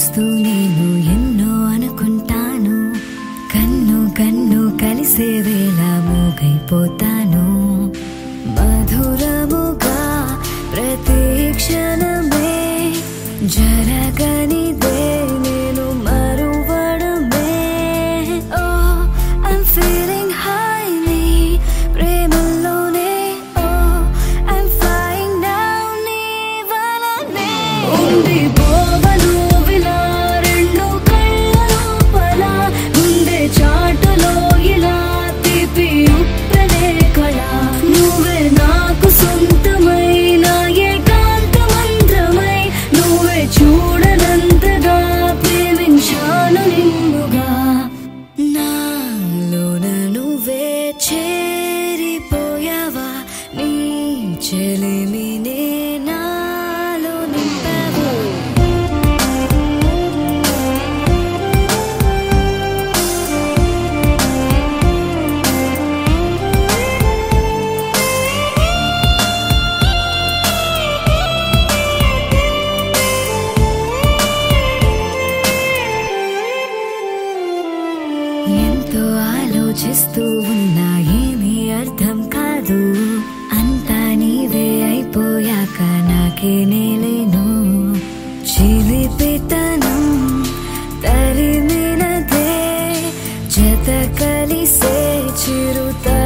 చూస్తూ నేను ఎన్నో అనుకుంటాను. కన్ను కన్ను కలిసేవేలా మూగైపోతా నీతో ఆలోచిస్తూ ఉన్నా ఏమీ అర్థం కాదు. అంతా నీవే అయిపోయాక నాకే నేలేను. చిలిపితనం తరిమినదే జత కలిసే చిరుతా